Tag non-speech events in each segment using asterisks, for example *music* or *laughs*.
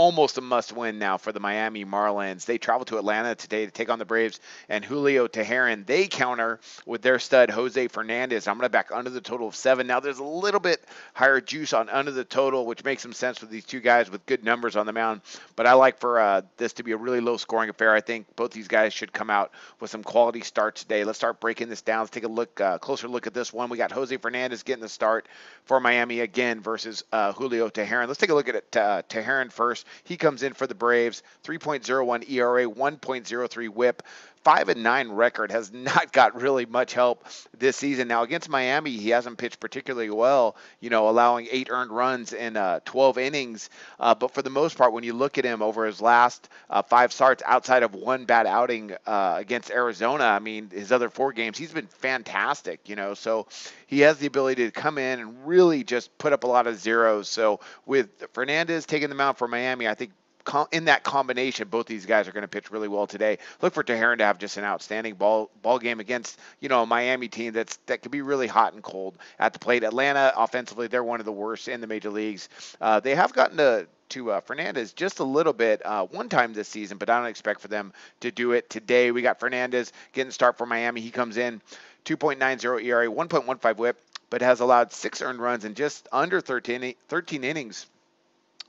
almost a must win now for the Miami Marlins. They travel to Atlanta today to take on the Braves and Julio Teheran. They counter with their stud Jose Fernandez. I'm going to back under the total of seven. Now there's a little bit higher juice on under the total, which makes some sense with these two guys with good numbers on the mound. But I like for uh, this to be a really low scoring affair. I think both these guys should come out with some quality starts today. Let's start breaking this down. Let's take a look, uh, closer look at this one. We got Jose Fernandez getting the start for Miami again versus uh, Julio Teheran. Let's take a look at it. Uh, Teheran first. He comes in for the Braves, 3.01 ERA, 1.03 WHIP five and nine record has *laughs* not got really much help this season. Now against Miami, he hasn't pitched particularly well. You know, allowing eight earned runs in uh, 12 innings. Uh, but for the most part, when you look at him over his last uh, five starts, outside of one bad outing uh, against Arizona, I mean, his other four games, he's been fantastic. You know, so he has the ability to come in and really just put up a lot of zeros. So with Fernandez taking the mound for Miami, I think in that combination, both these guys are going to pitch really well today. Look for Teheran to have just an outstanding ball ball game against you know a Miami team that's that could be really hot and cold at the plate. Atlanta offensively, they're one of the worst in the major leagues. Uh, they have gotten to to uh, Fernandez just a little bit uh, one time this season, but I don't expect for them to do it today. We got Fernandez getting start for Miami. He comes in 2.90 ERA, 1.15 WHIP, but has allowed six earned runs in just under 13, 13 innings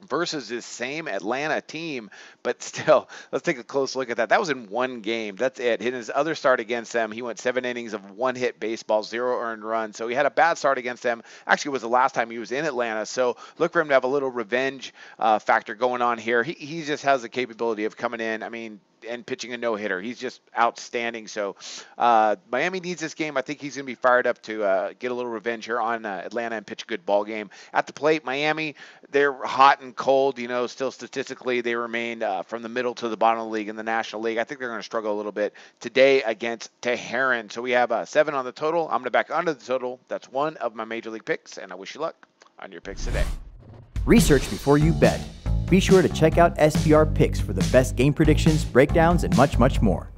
versus this same Atlanta team, but *laughs* still, let's take a close look at that. That was in one game. That's it. In his other start against them, he went seven innings of one hit baseball, zero earned runs. So he had a bad start against them. Actually, it was the last time he was in Atlanta. So look for him to have a little revenge uh, factor going on here. He, he just has the capability of coming in. I mean, and pitching a no hitter. He's just outstanding. So uh, Miami needs this game. I think he's going to be fired up to uh, get a little revenge here on uh, Atlanta and pitch a good ball game at the plate. Miami, they're hot and cold. You know, still statistically they remain uh, from the middle to the bottom of the league in the National League. I think they're going to struggle a little bit today against Teheran. So we have uh, seven on the total. I'm going to back under the total. That's one of my major league picks, and I wish you luck on your picks today. Research before you bet. Be sure to check out SBR Picks for the best game predictions, breakdowns, and much, much more.